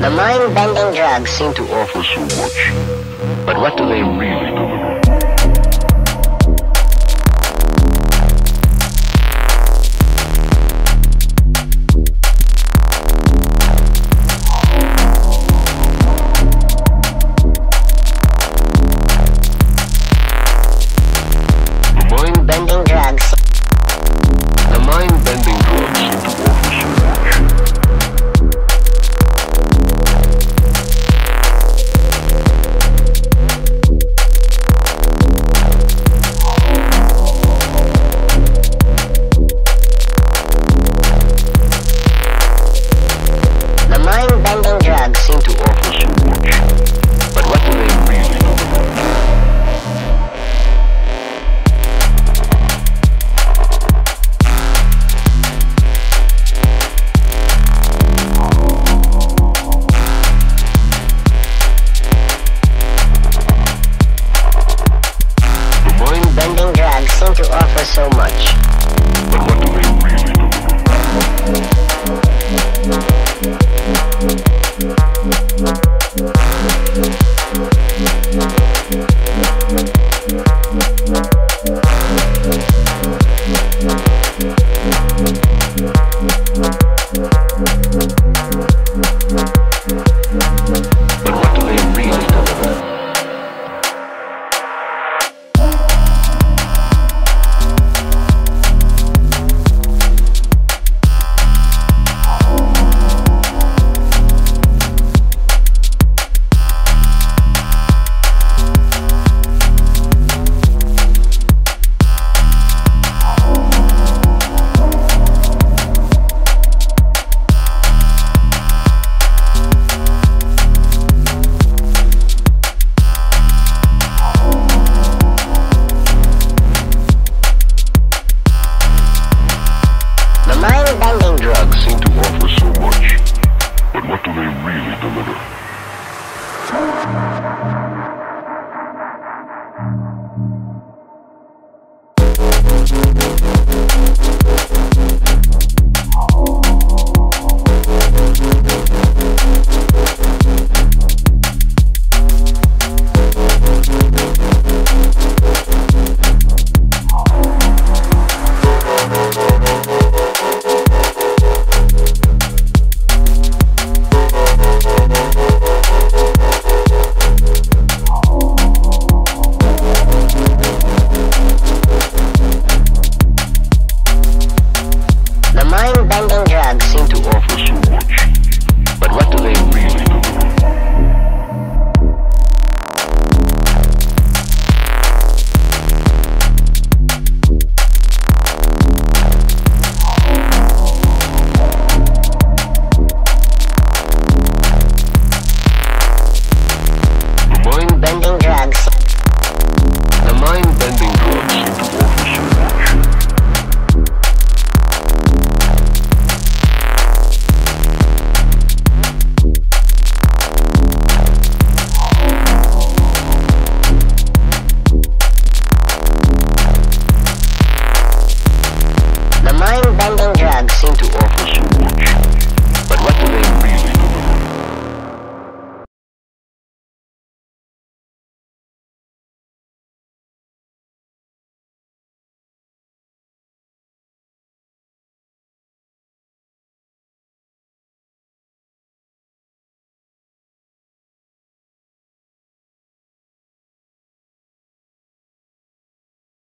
The mind-bending drugs seem to offer so much, but what do they really deliver? mind bending drugs seem to offer so much, but what do they really deliver? mind-bending drugs seem to offer so much. abandoned drugs seem to open.